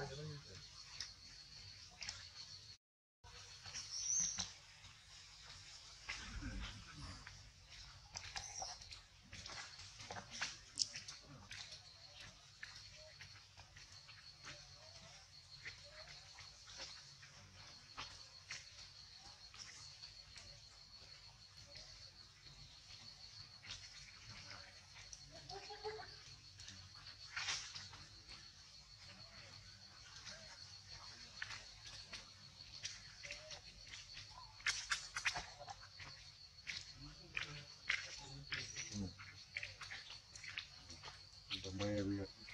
spoiler, né? my area.